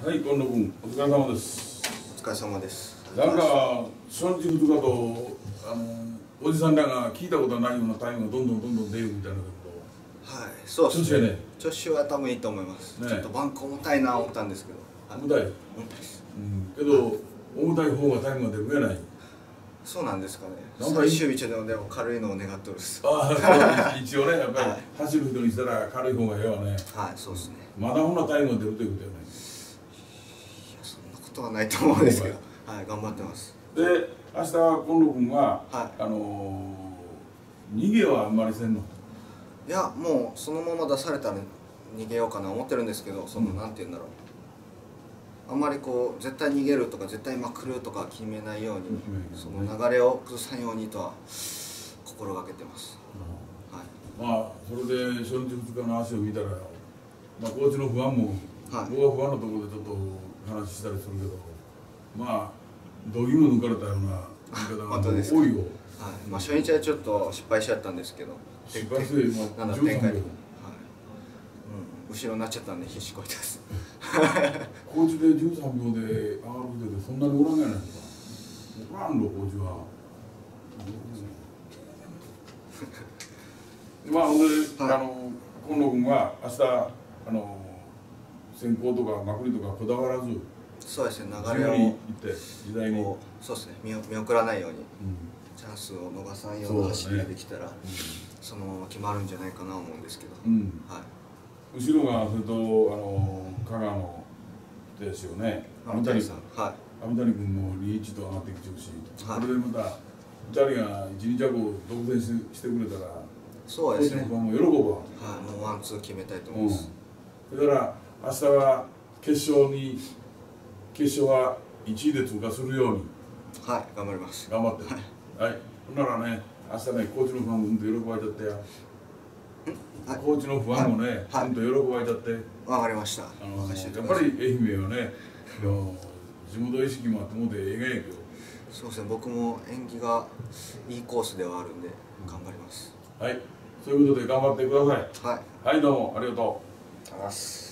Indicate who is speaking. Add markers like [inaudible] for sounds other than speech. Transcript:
Speaker 1: はい、今野君、お疲れ様です。
Speaker 2: お疲れ様です。
Speaker 1: なんか、初日二日と、あの、おじさんらが聞いたことないようなタイムがどんどんどんどん出るみたいなこ
Speaker 2: はいそうです
Speaker 1: ね。
Speaker 2: 調子は多分いいと思います、
Speaker 1: ね。
Speaker 2: ちょっとバンク重たいな思ったんですけど、
Speaker 1: 重たい？
Speaker 2: 重たいです。
Speaker 1: うん、けど、重たい方がタイムが出るやない。
Speaker 2: そうなんですかね。最終日でもでも軽いのを願っておす。
Speaker 1: ああ、一応ね、やっぱり
Speaker 2: はい
Speaker 1: 走る人にしたら軽い方がええわね。
Speaker 2: はいそうですね。
Speaker 1: まだほんなタイムが出るということやね。
Speaker 2: いやそんなことはないと思うんですけど。はい頑張ってます。
Speaker 1: で、明日、今野君は、
Speaker 2: はい。
Speaker 1: あのー、逃げはあんまりせんの？
Speaker 2: いやもうそのまま出されたら逃げようかな思ってるんですけどその、
Speaker 1: うん。
Speaker 2: なんて言うんだろう。あんまりこう絶対逃げるとか絶対まくるとか決めないように、その流れを崩さんようにとは心がけてます。はい。
Speaker 1: まあそれで初日2日の足を見たら、まあ、コーチの不安も、
Speaker 2: はい。
Speaker 1: 僕は不安のところでちょっと話したりするけどまあどぎも抜かれたような言い方が多いよ。
Speaker 2: はい。まあ、初日はちょっと失敗しちゃったんですけど
Speaker 1: 失敗してもう
Speaker 2: なんだ
Speaker 1: 13秒
Speaker 2: 展開はい、うん、後ろになっちゃったんで必死こいてます。
Speaker 1: コーチで13秒で上がる人でそんなにおらんやないか。おらんのコーチは、う [laughs] んまあほんで、
Speaker 2: はい。
Speaker 1: あの今野君は明日あの先行とかまくりとかこだわらず
Speaker 2: そうですね
Speaker 1: 自
Speaker 2: 流れを
Speaker 1: 由に行って時代に、
Speaker 2: そうですね見見送らないようにチャンスを逃さんような走りができたらそ,、のまま決まるんじゃないかな思うんですけど、
Speaker 1: うん、
Speaker 2: はい。
Speaker 1: 後ろがそれとあの香川の人ですよね。網谷
Speaker 2: さん。はい。
Speaker 1: 網谷君もリーチと上がってきてほしい、
Speaker 2: はい。
Speaker 1: これでまた2人が一日着を独占ししてくれたら
Speaker 2: そうですね。
Speaker 1: も喜ぶわ、
Speaker 2: はいもうワンツー決めたいと思
Speaker 1: うん
Speaker 2: います、、
Speaker 1: だから明日は決勝に決勝は1位で通過するように。
Speaker 2: はい頑張ります。
Speaker 1: 頑張って。はい、ほんならね明日ねコーチのファンもうんと喜ばれちゃってや、
Speaker 2: はい。
Speaker 1: コーチのファンもね、
Speaker 2: はい。
Speaker 1: うんと喜ばれちゃって。
Speaker 2: わかりました。
Speaker 1: あのやっぱり愛媛はね地元意識もあってもうてええがやけど。
Speaker 2: そうですね僕も演技がいいコースではあるんで頑張ります。
Speaker 1: はい。そういうことで頑張ってください。
Speaker 2: はい。
Speaker 1: はいどうもありがとう。
Speaker 2: ありがとうございます